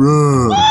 run.